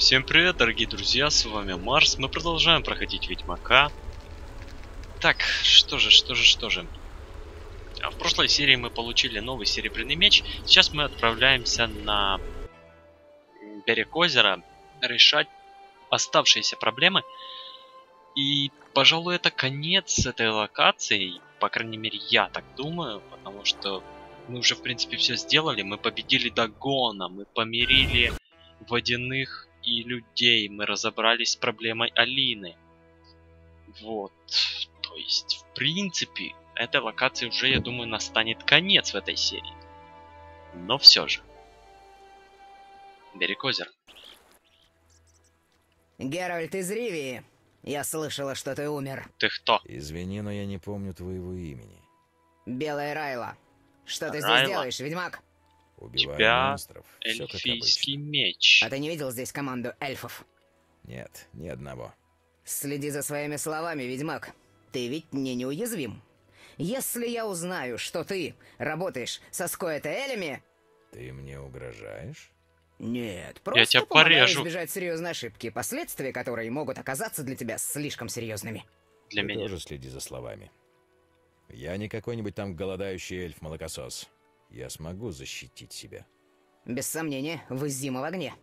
Всем привет, дорогие друзья, с вами Марс. Мы продолжаем проходить Ведьмака. Так, что же, что же, что же. А В прошлой серии мы получили новый серебряный меч. Сейчас мы отправляемся на берег озера решать оставшиеся проблемы. И, пожалуй, это конец этой локации. По крайней мере, я так думаю, потому что мы уже, в принципе, все сделали. Мы победили Дагона, мы помирили водяных и людей. Мы разобрались с проблемой Алины. Вот. То есть, в принципе, этой локации уже, я думаю, настанет конец в этой серии. Но все же. Берег озера. Геральт из Ривии. Я слышала, что ты умер. Ты кто? Извини, но я не помню твоего имени. Белая Райла. Что ты Райла? здесь делаешь, ведьмак? Убиваю тебя монстров. Все как Эльфийский обычно. меч. А ты не видел здесь команду эльфов? Нет, ни одного. Следи за своими словами, ведьмак. Ты ведь не неуязвим. Если я узнаю, что ты работаешь со Скоэта-Элями... Ты мне угрожаешь? Нет, просто тебя помогаю порежу. избежать серьезной ошибки, последствия которой могут оказаться для тебя слишком серьезными. Для Ты меня. тоже следи за словами. Я не какой-нибудь там голодающий эльф-молокосос. Я смогу защитить себя. Без сомнения, вы зима в огне.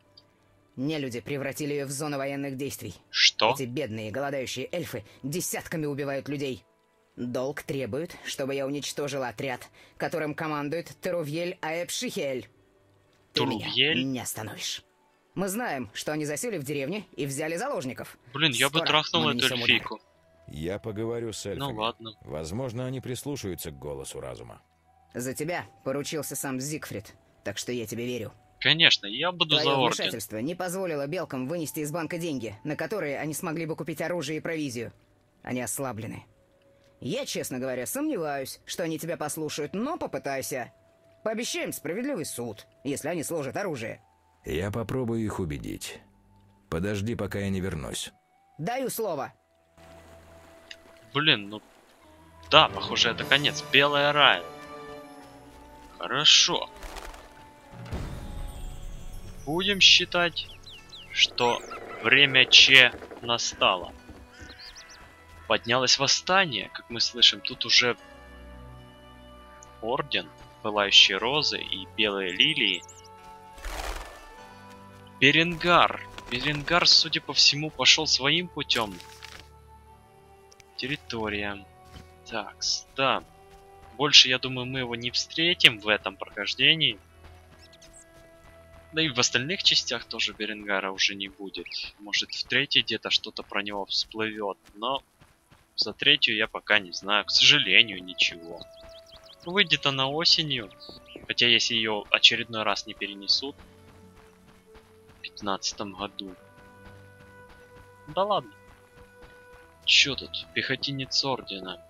Нелюди превратили ее в зону военных действий. Что? Эти бедные голодающие эльфы десятками убивают людей. Долг требует, чтобы я уничтожил отряд, которым командует Терувьель Аэпшихель. Ты Терувьель? меня не остановишь. Мы знаем, что они засели в деревне и взяли заложников. Блин, я бы Скоро трахнул мы эту нанесем удар. эльфийку. Я поговорю с эльфами. Ну ладно. Возможно, они прислушаются к голосу разума. За тебя поручился сам Зигфрид, так что я тебе верю. Конечно, я буду Твое за орден. вмешательство не позволило белкам вынести из банка деньги, на которые они смогли бы купить оружие и провизию. Они ослаблены. Я, честно говоря, сомневаюсь, что они тебя послушают, но попытайся. Пообещаем справедливый суд, если они сложат оружие. Я попробую их убедить. Подожди, пока я не вернусь. Даю слово. Блин, ну... Да, похоже, это конец. Белая рай. Хорошо. Будем считать, что время Че настало. Поднялось восстание, как мы слышим. Тут уже орден, пылающие розы и белые лилии. Беренгар. Беренгар, судя по всему, пошел своим путем. Территория. Так, да. Больше, я думаю, мы его не встретим в этом прохождении. Да и в остальных частях тоже Беренгара уже не будет. Может, в третьей где-то что-то про него всплывет, но за третью я пока не знаю. К сожалению, ничего. Выйдет она осенью. Хотя, если ее очередной раз не перенесут в 15 году. Да ладно. Чё тут? Пехотинец ордена.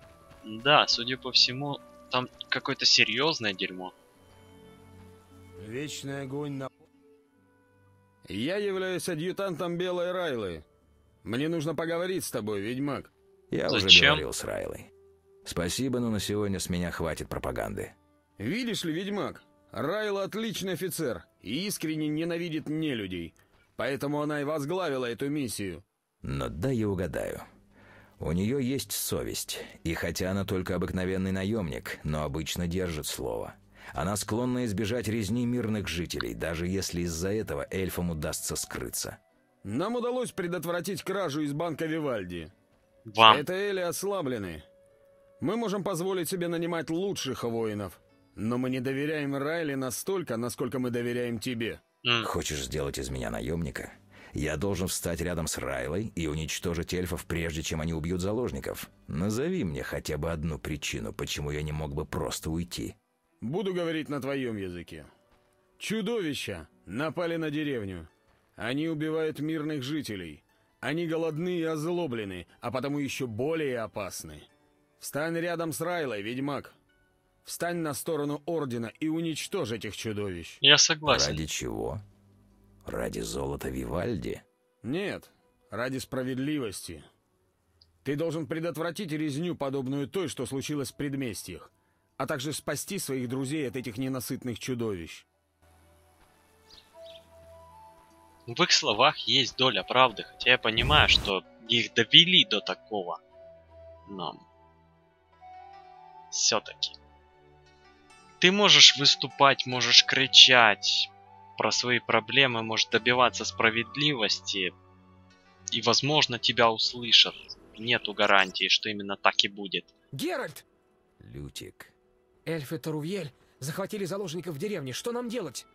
Да, судя по всему, там какое-то серьезное дерьмо. Вечный огонь на... Я являюсь адъютантом Белой Райлы. Мне нужно поговорить с тобой, ведьмак. Я уже Зачем? говорил с Райлой. Спасибо, но на сегодня с меня хватит пропаганды. Видишь ли, ведьмак, Райла отличный офицер и искренне ненавидит нелюдей. Поэтому она и возглавила эту миссию. Но дай я угадаю. У нее есть совесть, и хотя она только обыкновенный наемник, но обычно держит слово. Она склонна избежать резни мирных жителей, даже если из-за этого эльфам удастся скрыться. Нам удалось предотвратить кражу из банка Вивальди. Вам. Это Эли ослаблены. Мы можем позволить себе нанимать лучших воинов. Но мы не доверяем Райле настолько, насколько мы доверяем тебе. Хочешь сделать из меня наемника? Я должен встать рядом с Райлой и уничтожить эльфов, прежде чем они убьют заложников. Назови мне хотя бы одну причину, почему я не мог бы просто уйти. Буду говорить на твоем языке. Чудовища напали на деревню. Они убивают мирных жителей. Они голодны и озлоблены, а потому еще более опасны. Встань рядом с Райлой, ведьмак. Встань на сторону Ордена и уничтожь этих чудовищ. Я согласен. Ради чего? Ради золота Вивальди? Нет, ради справедливости. Ты должен предотвратить резню, подобную той, что случилось в предместьях, а также спасти своих друзей от этих ненасытных чудовищ. В их словах есть доля правды, хотя я понимаю, что их довели до такого. Но... Все-таки. Ты можешь выступать, можешь кричать про свои проблемы, можешь добиваться справедливости, и, возможно, тебя услышат. Нету гарантии, что именно так и будет. Геральт! Лютик. Эльфы Тарувьель захватили заложников в деревне. Что нам делать?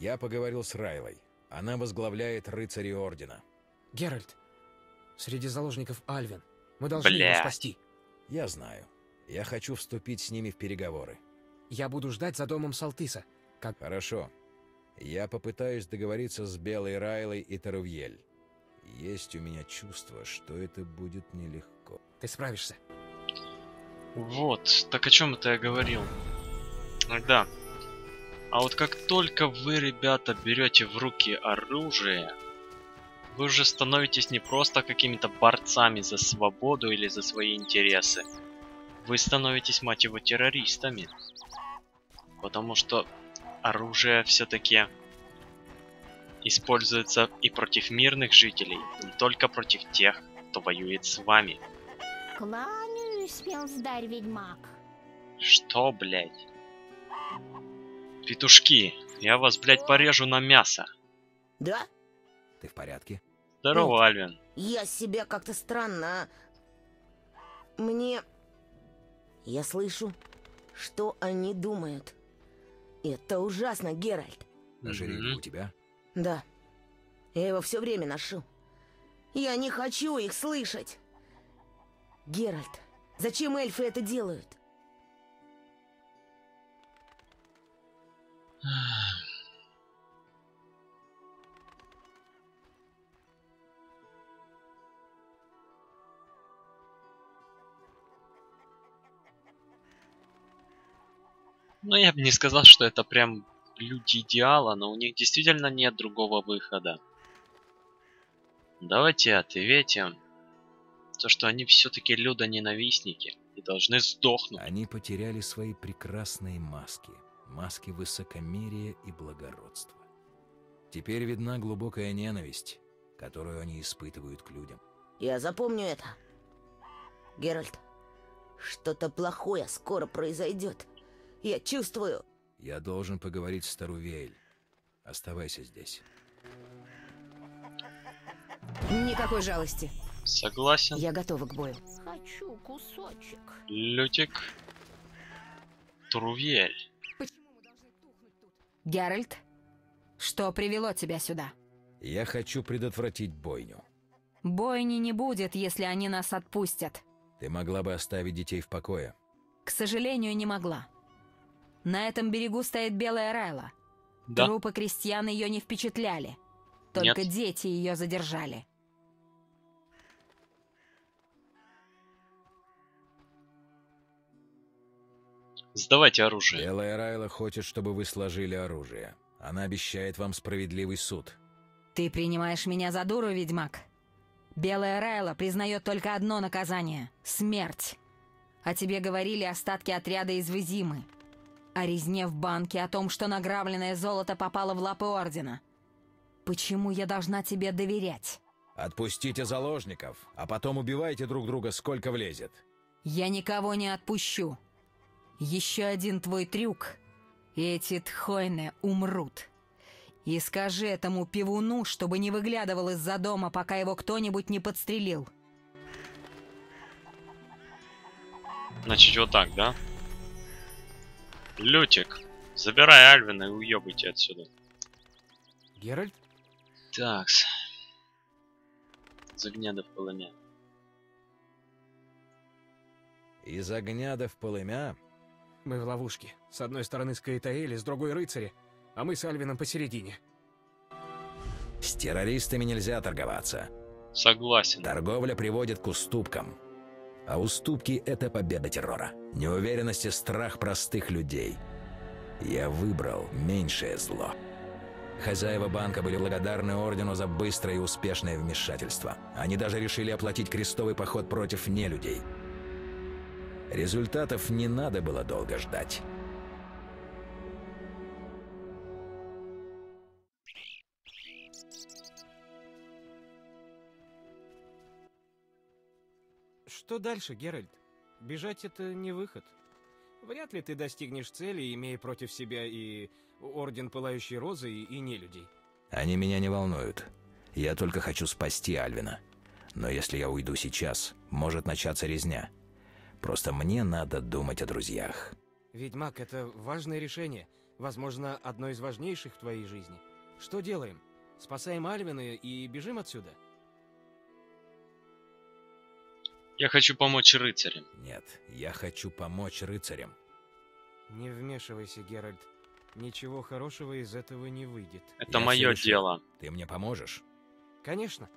Я поговорил с Райлой. Она возглавляет рыцари Ордена. Геральт, среди заложников Альвин. Мы должны Бля. его спасти. Я знаю. Я хочу вступить с ними в переговоры. Я буду ждать за домом Салтыса. Хорошо. Я попытаюсь договориться с Белой Райлой и Тарувьель. Есть у меня чувство, что это будет нелегко. Ты справишься. Вот, так о чем это я говорил? Ах, да. А вот как только вы, ребята, берете в руки оружие, вы уже становитесь не просто какими-то борцами за свободу или за свои интересы. Вы становитесь, мать его, террористами. Потому что оружие все-таки используется и против мирных жителей, не только против тех, кто воюет с вами. Кланяюсь, милздарь ведьмак. Что, блядь? Петушки, я вас, блядь, порежу на мясо. Да? Ты в порядке? Здорово, Альвин. Я себя как-то странно... а? Мне... Я слышу, что они думают. Это ужасно, Геральт. Ожерелье у тебя? Да. Я его все время ношу. Я не хочу их слышать. Геральт, зачем эльфы это делают? Ну, я бы не сказал, что это прям люди идеала, но у них действительно нет другого выхода. Давайте ответим, то, что они все-таки людоненавистники и должны сдохнуть. Они потеряли свои прекрасные маски. Маски высокомерия и благородства. Теперь видна глубокая ненависть, которую они испытывают к людям. Я запомню это. Геральт, что-то плохое скоро произойдет. Я чувствую. Я должен поговорить с Тарувель. Оставайся здесь. Никакой жалости. Согласен. Я готова к бою. Хочу кусочек. Лютик. Трувель. Геральт, что привело тебя сюда? Я хочу предотвратить бойню. Бойни не будет, если они нас отпустят. Ты могла бы оставить детей в покое. К сожалению, не могла. На этом берегу стоит белая Райла. Да. Трупы крестьян ее не впечатляли. Только Нет. дети ее задержали. Сдавайте оружие. Белая Райла хочет, чтобы вы сложили оружие. Она обещает вам справедливый суд. Ты принимаешь меня за дуру, ведьмак? Белая Райла признает только одно наказание — смерть. О тебе говорили остатки отряда из Визимы. О резне в банке, о том, что награбленное золото попало в лапы Ордена. Почему я должна тебе доверять? Отпустите заложников, а потом убивайте друг друга сколько влезет. Я никого не отпущу. Еще один твой трюк, и эти тхойны умрут. И скажи этому пивуну, чтобы не выглядывал из-за дома, пока его кто-нибудь не подстрелил. Значит, вот так, да? Лютик, забирай Альвина и уебайте отсюда. Геральт? Такс. Загняда в полымя. Из огня в полымя Мы в ловушке. С одной стороны Скаэтаэли, с другой рыцари, а мы с Альвином посередине. с террористами нельзя торговаться. Согласен. Торговля приводит к уступкам. А уступки — это победа террора. Неуверенность и страх простых людей. Я выбрал меньшее зло. Хозяева банка были благодарны Ордену за быстрое и успешное вмешательство. Они даже решили оплатить крестовый поход против нелюдей. Результатов не надо было долго ждать. Что дальше, Геральт? Бежать — это не выход. Вряд ли ты достигнешь цели, имея против себя и Орден Пылающей Розы, и, и нелюдей. Они меня не волнуют. Я только хочу спасти Альвина. Но если я уйду сейчас, может начаться резня. Просто мне надо думать о друзьях. Ведьмак — это важное решение. Возможно, одно из важнейших в твоей жизни. Что делаем? Спасаем Альвина и бежим отсюда? Я хочу помочь рыцарям. Нет, я хочу помочь рыцарям. Не вмешивайся, Геральт. Ничего хорошего из этого не выйдет. Это Я мое решил. дело. Ты мне поможешь? Конечно.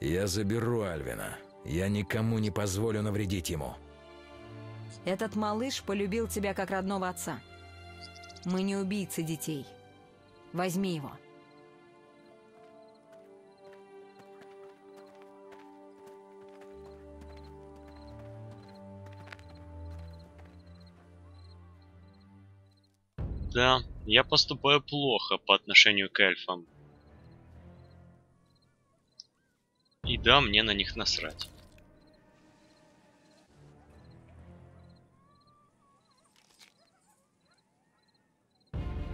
Я заберу Альвина. Я никому не позволю навредить ему. Этот малыш полюбил тебя как родного отца. Мы не убийцы детей. Возьми его. Да, я поступаю плохо по отношению к эльфам. И да, мне на них насрать.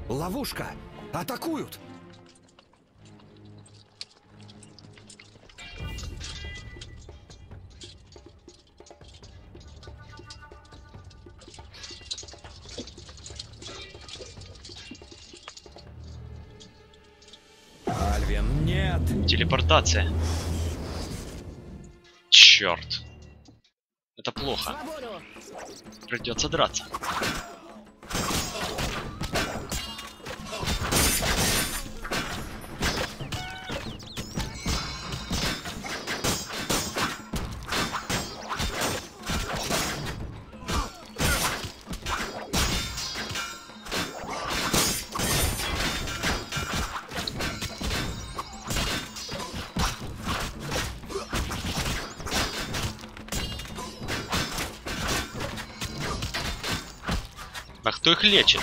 Ловушка! Атакуют! Альвин, нет! Телепортация. Черт. Это плохо. Придется драться. Кто их лечит?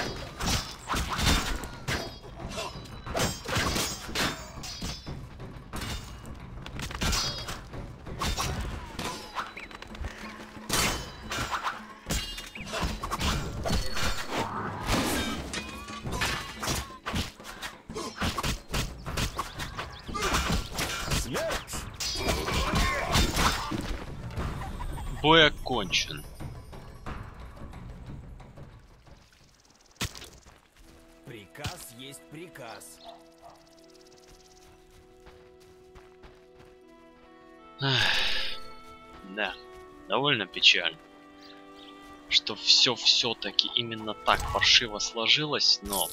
Что все все-таки именно так паршиво сложилось, но...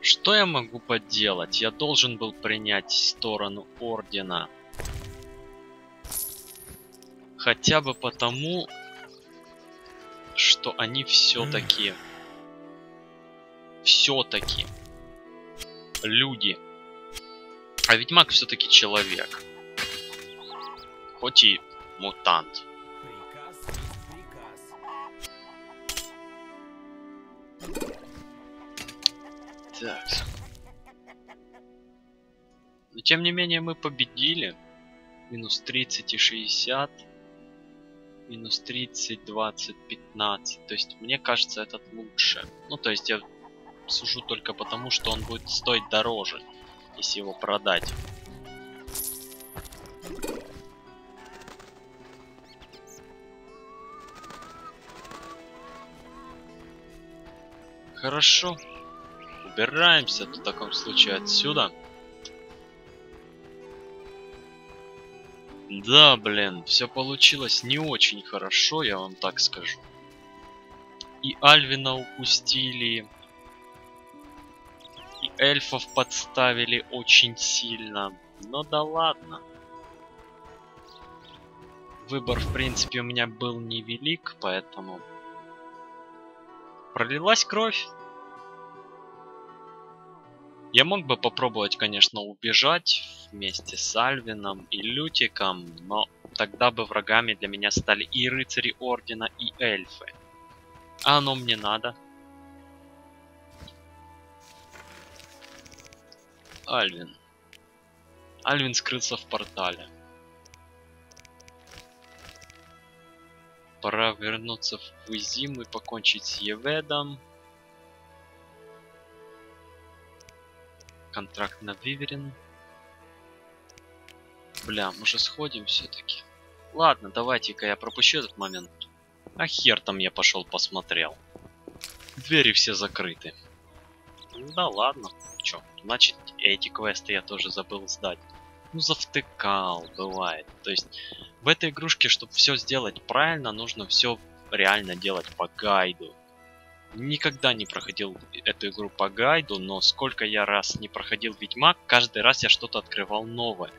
Что я могу поделать? Я должен был принять сторону Ордена. Хотя бы потому, что они все-таки... Все-таки... Люди. А Ведьмак все-таки человек. Хоть и мутант. Так. Но тем не менее мы победили. Минус 30 и 60. Минус 30, 20, 15. То есть мне кажется этот лучше. Ну то есть я сужу только потому, что он будет стоить дороже, если его продать. Хорошо. Убираемся в таком случае отсюда. Да, блин, все получилось не очень хорошо, я вам так скажу. И Альвина упустили. И эльфов подставили очень сильно. Но да ладно. Выбор, в принципе, у меня был невелик, поэтому... Пролилась кровь. Я мог бы попробовать, конечно, убежать вместе с Альвином и Лютиком, но тогда бы врагами для меня стали и рыцари Ордена, и эльфы. А оно мне надо. Альвин? Альвин скрылся в портале. Пора вернуться в Зим и покончить с Еведом. Контракт на Виверин. Бля, мы же сходим все-таки. Ладно, давайте-ка я пропущу этот момент. А хер там я пошел посмотрел. Двери все закрыты. Да ладно. Чё, значит эти квесты я тоже забыл сдать. Ну завтыкал, бывает. То есть в этой игрушке, чтобы все сделать правильно, нужно все реально делать по гайду. Никогда не проходил эту игру по гайду, но сколько я раз не проходил Ведьмак, каждый раз я что-то открывал новое.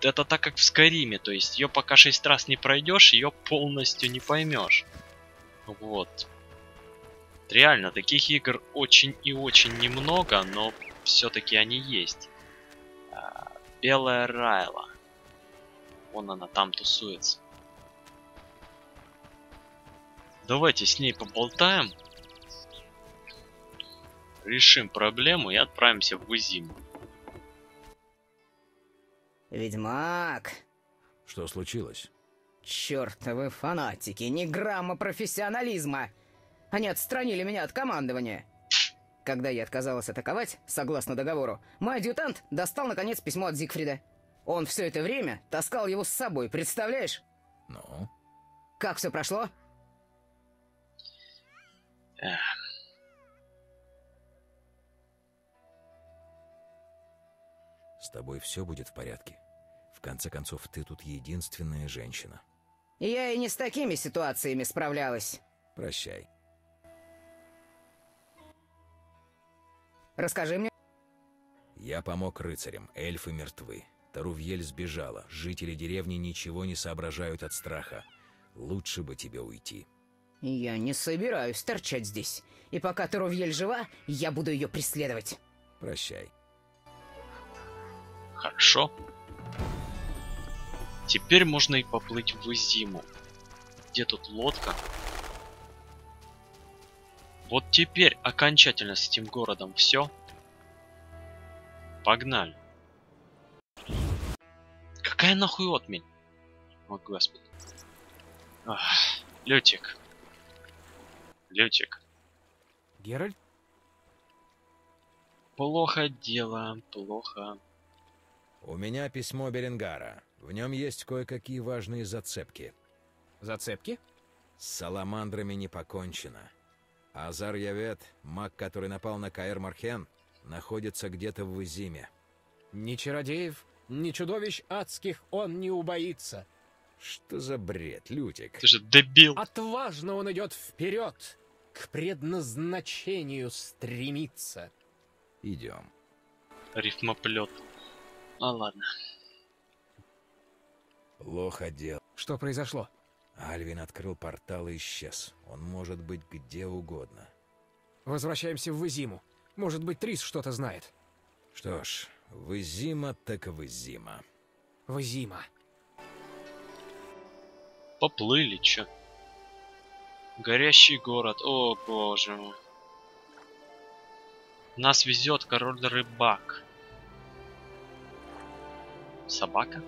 Это так как в Скайриме, то есть ее пока 6 раз не пройдешь, ее полностью не поймешь. Вот. Реально, таких игр очень и очень немного, но все-таки они есть. А, Белая Райла. Вон она там тусуется. Давайте с ней поболтаем. Решим проблему и отправимся в Изиму. Ведьмак! Что случилось? Чёртовы фанатики, ни грамма профессионализма! Они отстранили меня от командования. Когда я отказалась атаковать, согласно договору, мой адъютант достал наконец письмо от Зигфрида. Он все это время таскал его с собой, представляешь? Ну? Как все прошло? С тобой все будет в порядке. В конце концов, ты тут единственная женщина. Я и не с такими ситуациями справлялась. Прощай. Расскажи мне. Я помог рыцарям, эльфы мертвы. Тарувьель сбежала, жители деревни ничего не соображают от страха. Лучше бы тебе уйти. Я не собираюсь торчать здесь. И пока Тарувьель жива, я буду ее преследовать. Прощай. Хорошо. Теперь можно и поплыть в зиму. Где тут лодка? Вот теперь окончательно с этим городом все. Погнали. Какая нахуй отмень? О, господи. Ах, Лютик. Лютик. Геральт? Плохо дело, плохо. У меня письмо Беренгара. В нем есть кое-какие важные зацепки. Зацепки? С саламандрами не покончено. Азар Явет, маг, который напал на Каэр Мархен, находится где-то в Изиме. Ни чародеев, ни чудовищ адских он не убоится. Что за бред, Лютик? Ты же дебил. Отважно он идет вперед, к предназначению стремится. Идем. Рифмоплет. А ладно. Плохо дело. Что произошло? Альвин открыл портал и исчез. Он может быть где угодно. Возвращаемся в Изиму. Может быть, Трис что-то знает. Что ж, в Изима так в Изима. Поплыли, чё? Горящий город, о боже мой. Нас везет король рыбак. Собака?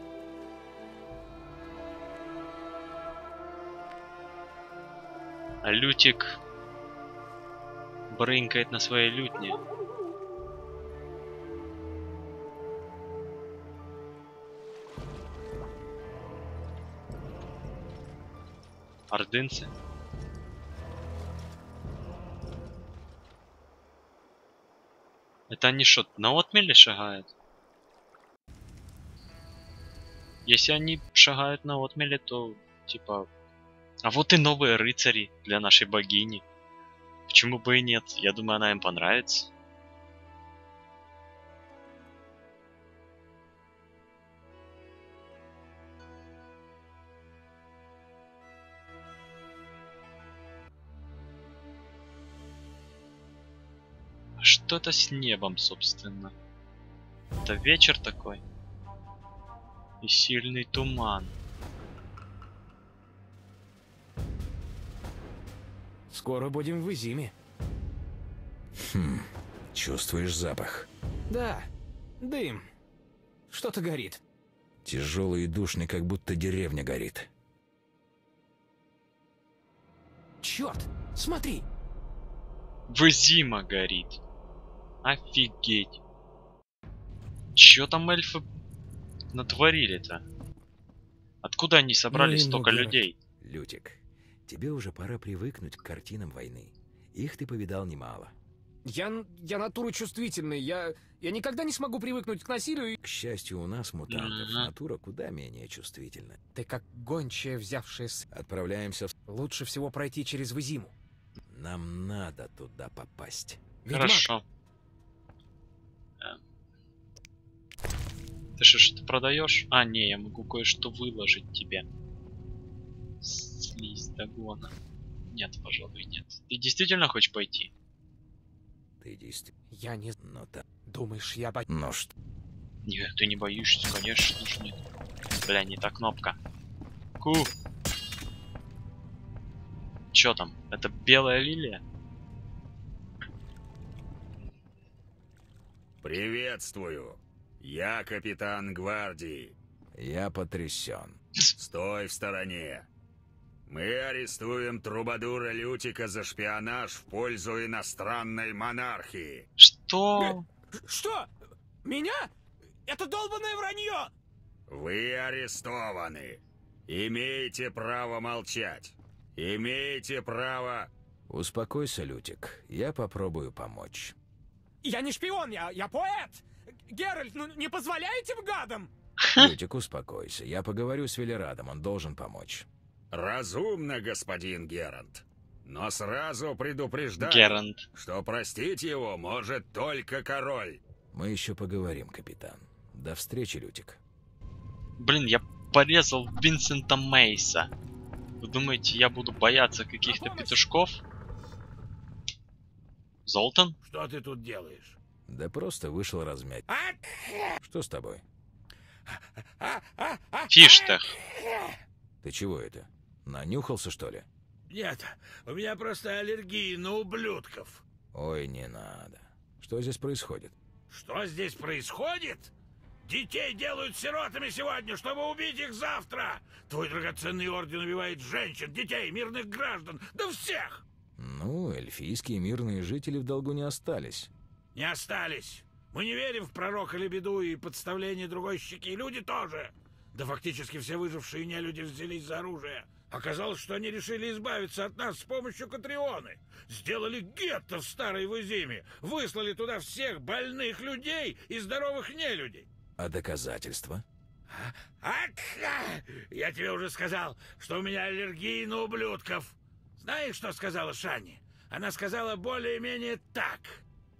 Лютик брынкает на своей лютне. Ордынцы. Это они что, на отмеле шагают? Если они шагают на отмеле, то типа... А вот и новые рыцари для нашей богини. Почему бы и нет? Я думаю, она им понравится. Что это с небом, собственно? Это вечер такой. И сильный туман. Скоро будем в Изиме. Хм, чувствуешь запах? Да, Дым. Что-то горит. Тяжелый и душный, как будто деревня горит. Черт! Смотри! Вызима горит. Офигеть. Чё там эльфы натворили-то? Откуда они собрали Ну ну, столько людей? Лютик, тебе уже пора привыкнуть к картинам войны. Их ты повидал немало. Я, я натура чувствительный. Я, я никогда не смогу привыкнуть к насилию. и- К счастью, у нас, мутантов, Мгм. натура куда менее чувствительна. Ты как гончая, взявшая с... Отправляемся в... Лучше всего пройти через Вызиму. Нам надо туда попасть. Ведьмак, Хорошо. Ты что, что-то продаешь? А, не, я могу кое-что выложить тебе. Слизь догона. Нет, пожалуй, нет. Ты действительно хочешь пойти? Ты действительно... Я не... Ну, та... Думаешь, я бо... ну что? Нет, ты не боишься, конечно же нет. Бля, не та кнопка. Ку. Чё там? Это белая лилия? Приветствую. Я капитан гвардии. Я потрясен. Стой в стороне. Мы арестуем Трубадура Лютика за шпионаж в пользу иностранной монархии. Что? Что? Меня? Это долбанное вранье! Вы арестованы. Имеете право молчать. Имеете право... Успокойся, Лютик. Я попробую помочь. Я не шпион, я, я поэт! Геральт, ну не позволяй этим гадам! Лютик, успокойся. Я поговорю с Велерадом, он должен помочь. Разумно, господин Герант. Но сразу предупреждаю, Герант. что простить его может только король. Мы еще поговорим, капитан. До встречи, Лютик. Блин, я порезал Винсента Мейса. Вы думаете, я буду бояться каких-то петушков? Золтан? Что ты тут делаешь? Да просто вышел размять. Что с тобой? Фиштех. Ты чего это? Нанюхался, что ли? Нет, у меня просто аллергия на ублюдков. Ой, не надо. Что здесь происходит? Что здесь происходит? Детей делают сиротами сегодня, чтобы убить их завтра. Твой драгоценный орден убивает женщин, детей, мирных граждан, да всех. Ну, эльфийские мирные жители в долгу не остались. Не остались. Мы не верим в пророка Лебеду и подставление другой щеки. Люди тоже. Да фактически все выжившие нелюди взялись за оружие. Оказалось, что они решили избавиться от нас с помощью Катрионы. Сделали гетто в Старой Вызиме. Выслали туда всех больных людей и здоровых нелюдей. А доказательства? Ак! Я тебе уже сказал, что у меня аллергия на ублюдков. Знаешь, что сказала Шани? Она сказала более-менее так.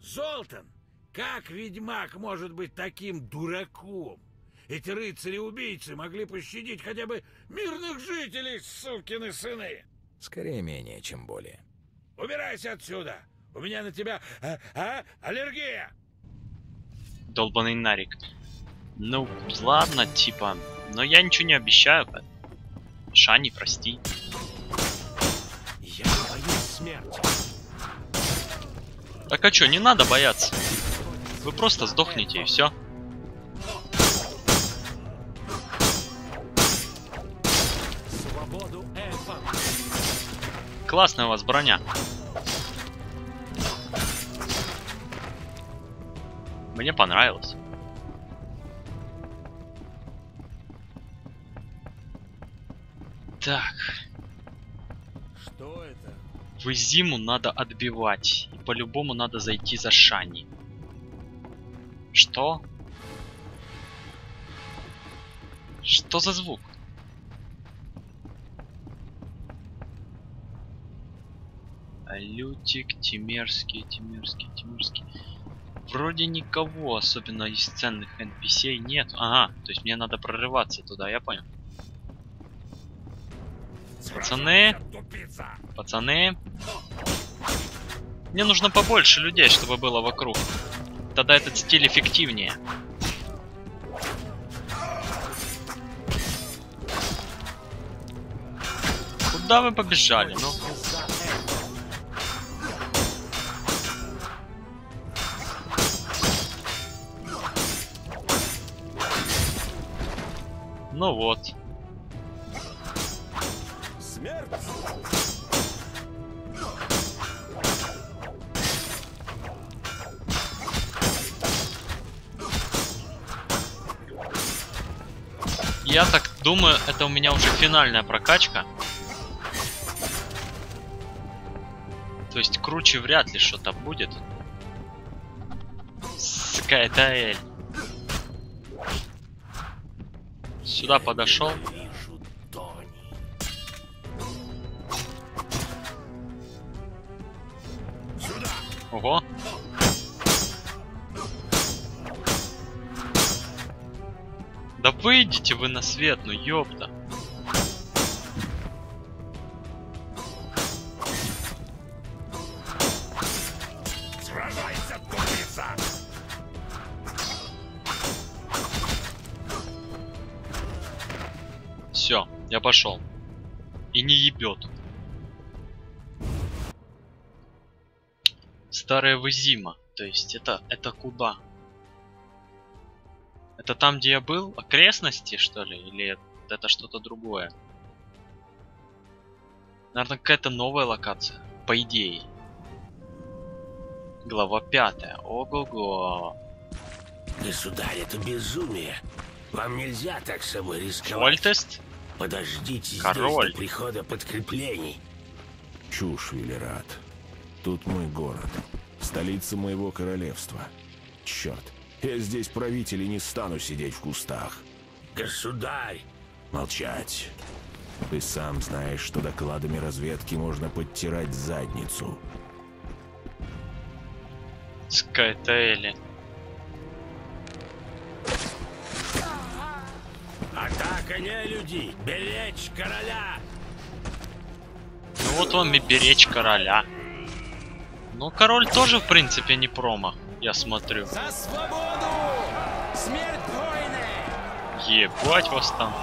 Золтан, как ведьмак может быть таким дураком? Эти рыцари-убийцы могли пощадить хотя бы мирных жителей, сукины сыны. Скорее менее, чем более. Убирайся отсюда. У меня на тебя а, а, аллергия. Долбаный нарик. Ну, ладно, типа. Но я ничего не обещаю. Шани, прости. Я боюсь смерти. Так а чё, не надо бояться. Вы просто сдохнете и все. Классная у вас броня. Мне понравилось. Так, Что это? в зиму надо отбивать. По-любому надо зайти за Шани. Что? Что за звук? Лютик, Тимерский, Тимерский, Тимерский. Вроде никого особенно из ценных NPC нет. Ага, то есть мне надо прорываться туда, я понял. Пацаны, пацаны. Мне нужно побольше людей, чтобы было вокруг. Тогда этот стиль эффективнее. Куда вы побежали? Ну. Ну вот. Я так думаю, это у меня уже финальная прокачка. То есть круче вряд ли что-то будет. Скайтаэль. Сюда подошел. Ого. Да выйдите вы на свет, ну ёпта. Все, я пошел. И не ебет. Старая Вызима. То есть это, это куда? Это там, где я был? Окрестности, что ли? Или это что-то другое? Наверное, какая-то новая локация. По идее. Глава пятая. Ого-го. Государь, это безумие. Вам нельзя так с собой рисковать. Вольтест? Подождите Король. здесь до прихода подкреплений. Чушь, Велерат. Тут мой город. Столица моего королевства. Черт, я здесь правитель и не стану сидеть в кустах. Государь! Молчать. Ты сам знаешь, что докладами разведки можно подтирать задницу. Скайтаэли. Атака не людей! Беречь короля! Ну вот вам и беречь короля. Ну, король тоже, в принципе, не промо, я смотрю. За свободу! Смерть воины! Ебать вас там.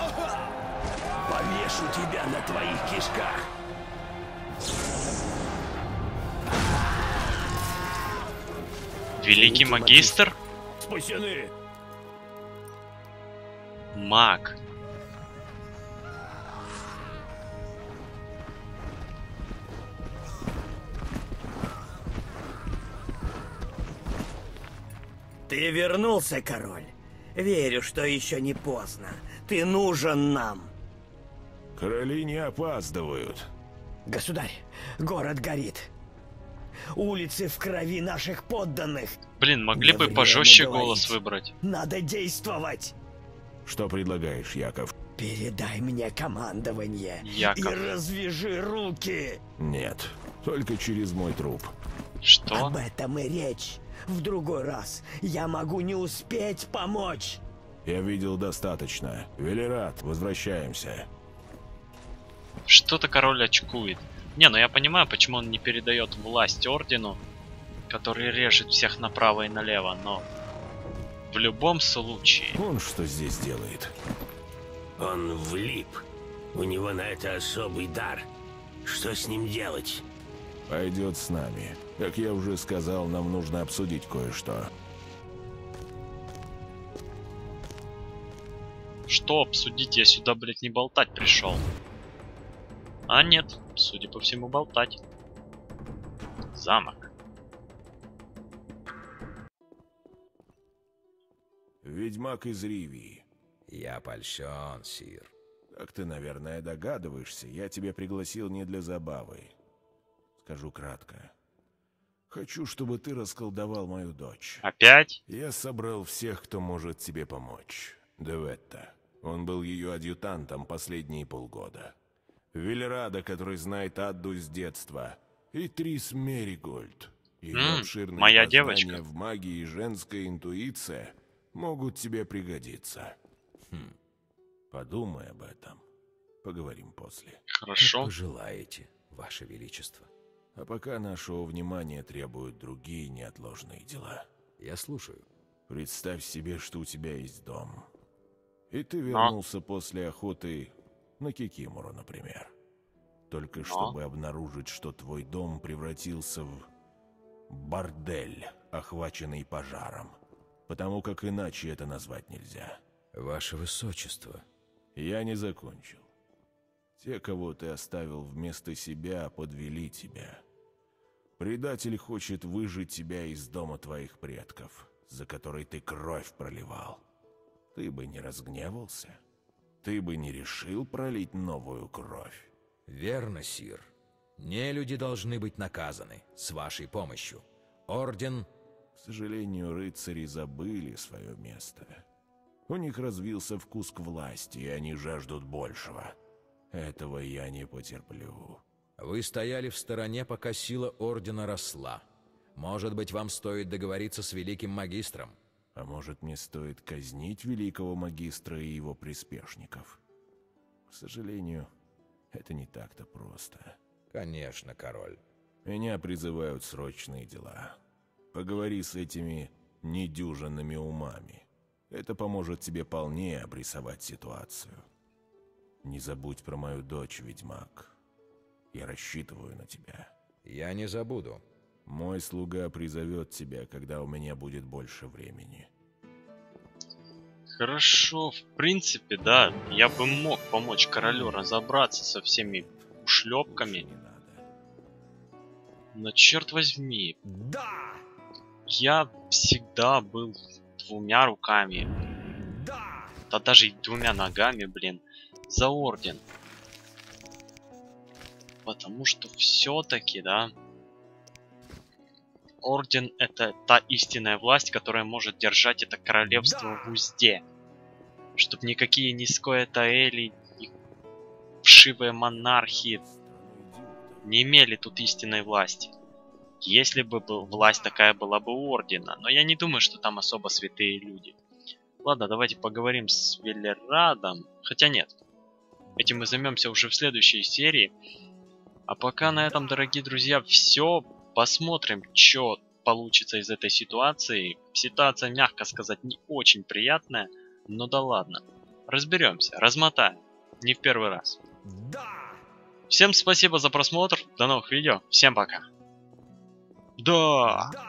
Повешу тебя на твоих кишках! Великий магистр? Спасены! Маг. Ты вернулся, король. Верю, что еще не поздно. Ты нужен нам. Короли не опаздывают. Государь, город горит. Улицы в крови наших подданных. Блин, могли бы пожестче говорить. голос выбрать. Надо действовать. Что предлагаешь, Яков? Передай мне командование. Яков. И развяжи руки. Нет, только через мой труп. Что? Об этом и речь. В другой раз я могу не успеть помочь. Я видел достаточно. Велерат, возвращаемся. Что-то король очкует. Не, ну я понимаю, почему он не передает власть ордену, который режет всех направо и налево, но в любом случае. Он что здесь делает? Он влип. У него на это особый дар. Что с ним делать? Пойдет с нами. Как я уже сказал, нам нужно обсудить кое-что. Что обсудить? Я сюда, блядь, не болтать пришел. А нет, судя по всему, болтать. Замок. Ведьмак из Ривии. Я польщен, Сир. Как ты, наверное, догадываешься, я тебя пригласил не для забавы. Скажу кратко. Хочу, чтобы ты расколдовал мою дочь. Опять? Я собрал всех, кто может тебе помочь. Деветта. Он был ее адъютантом последние полгода. Велерада, который знает Адду с детства. И Трис Меригольд. Ее М, обширные моя девочка. в магии и женская интуиция могут тебе пригодиться. Хм. Подумай об этом. Поговорим после. Хорошо. Как пожелаете, Ваше Величество. А пока нашего внимания требуют другие неотложные дела. Я слушаю. Представь себе, что у тебя есть дом. И ты вернулся после охоты на Кикимору, например. Только чтобы обнаружить, что твой дом превратился в бордель, охваченный пожаром. Потому как иначе это назвать нельзя. Ваше Высочество. Я не закончил. Те, кого ты оставил вместо себя, подвели тебя. Предатель хочет выжить тебя из дома твоих предков, за который ты кровь проливал. Ты бы не разгневался? Ты бы не решил пролить новую кровь? Верно, Сир. Не люди должны быть наказаны с вашей помощью. Орден... К сожалению, рыцари забыли свое место. У них развился вкус к власти, и они жаждут большего. Этого я не потерплю. Вы стояли в стороне, пока сила Ордена росла. Может быть, вам стоит договориться с Великим Магистром? А может, мне стоит казнить Великого Магистра и его приспешников? К сожалению, это не так-то просто. Конечно, король. Меня призывают срочные дела. Поговори с этими недюжинными умами. Это поможет тебе полнее обрисовать ситуацию. Не забудь про мою дочь, ведьмак. Я рассчитываю на тебя. Я не забуду. Мой слуга призовет тебя, когда у меня будет больше времени. Хорошо, в принципе, да, я бы мог помочь королю разобраться со всеми ушлепками. Но черт возьми. Да! Я всегда был двумя руками. Да! Да даже и двумя ногами, блин. За орден. Потому что все-таки, да, Орден это та истинная власть, которая может держать это королевство в узде. Чтоб никакие ни Скоэтаэли, ни вшивые монархии не имели тут истинной власти. Если бы был, власть такая была бы у Ордена, но я не думаю, что там особо святые люди. Ладно, давайте поговорим с Велерадом. Хотя нет. Этим мы займемся уже в следующей серии. А пока на этом, дорогие друзья, все. Посмотрим, что получится из этой ситуации. Ситуация, мягко сказать, не очень приятная, но да ладно. Разберемся, размотаем. Не в первый раз. Да! Всем спасибо за просмотр, до новых видео, всем пока. Да! Да!